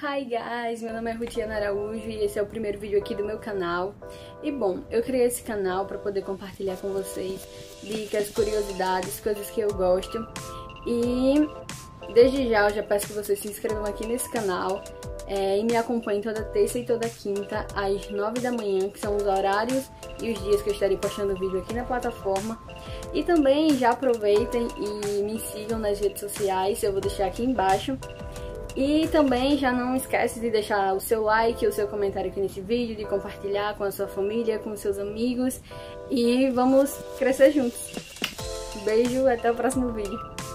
Hi guys, meu nome é Rutiana Araújo e esse é o primeiro vídeo aqui do meu canal. E bom, eu criei esse canal para poder compartilhar com vocês dicas, curiosidades, coisas que eu gosto. E desde já eu já peço que vocês se inscrevam aqui nesse canal, é, e me acompanhem toda terça e toda quinta às 9 da manhã, que são os horários e os dias que eu estarei postando vídeo aqui na plataforma. E também já aproveitem e me sigam nas redes sociais, eu vou deixar aqui embaixo. E também já não esquece de deixar o seu like, o seu comentário aqui nesse vídeo, de compartilhar com a sua família, com seus amigos e vamos crescer juntos. Beijo, até o próximo vídeo.